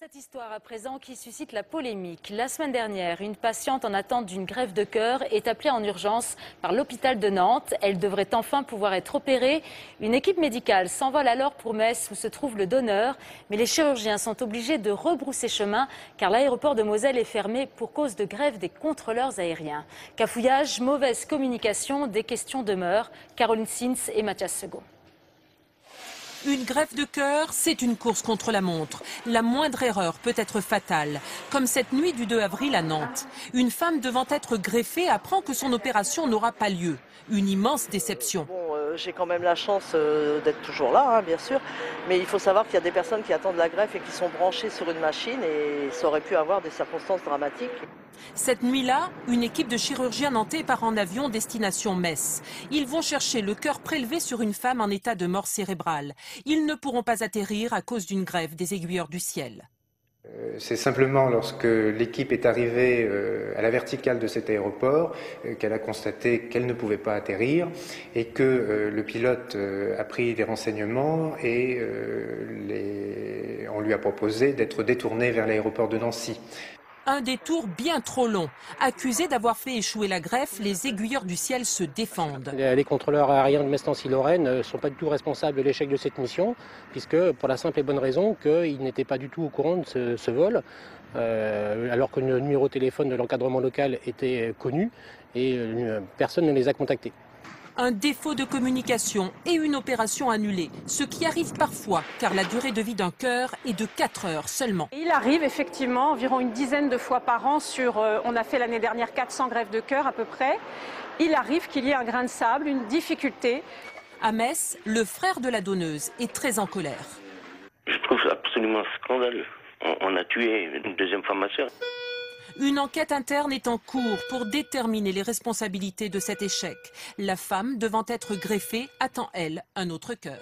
Cette histoire à présent qui suscite la polémique. La semaine dernière, une patiente en attente d'une grève de cœur est appelée en urgence par l'hôpital de Nantes. Elle devrait enfin pouvoir être opérée. Une équipe médicale s'envole alors pour Metz où se trouve le donneur. Mais les chirurgiens sont obligés de rebrousser chemin car l'aéroport de Moselle est fermé pour cause de grève des contrôleurs aériens. Cafouillage, mauvaise communication, des questions demeurent. Caroline Sins et Mathias Segaud. Une greffe de cœur, c'est une course contre la montre. La moindre erreur peut être fatale, comme cette nuit du 2 avril à Nantes. Une femme devant être greffée apprend que son opération n'aura pas lieu. Une immense déception. J'ai quand même la chance euh, d'être toujours là, hein, bien sûr. Mais il faut savoir qu'il y a des personnes qui attendent la greffe et qui sont branchées sur une machine et ça aurait pu avoir des circonstances dramatiques. Cette nuit-là, une équipe de chirurgiens nantais part en avion destination Metz. Ils vont chercher le cœur prélevé sur une femme en état de mort cérébrale. Ils ne pourront pas atterrir à cause d'une grève des aiguilleurs du ciel. Euh, c'est simplement lorsque l'équipe est arrivée euh, à la verticale de cet aéroport euh, qu'elle a constaté qu'elle ne pouvait pas atterrir et que le pilote a pris des renseignements et on lui a proposé d'être détourné vers l'aéroport de Nancy. Un détour bien trop long. Accusés d'avoir fait échouer la greffe, les aiguilleurs du ciel se défendent. Les contrôleurs aériens de Metz-Nancy-Lorraine ne sont pas du tout responsables de l'échec de cette mission, puisque pour la simple et bonne raison qu'ils n'étaient pas du tout au courant de ce, vol, euh, alors que le numéro de téléphone de l'encadrement local était connu et euh, personne ne les a contactés un défaut de communication et une opération annulée, ce qui arrive parfois car la durée de vie d'un cœur est de 4 heures seulement. Il arrive effectivement environ une dizaine de fois par an sur, euh, on a fait l'année dernière 400 greffes de cœur à peu près. Il arrive qu'il y ait un grain de sable, une difficulté. À Metz, le frère de la donneuse est très en colère. Je trouve ça absolument scandaleux. On, a tué une deuxième femme ma soeur. Une enquête interne est en cours pour déterminer les responsabilités de cet échec. La femme devant être greffée attend, elle, un autre cœur.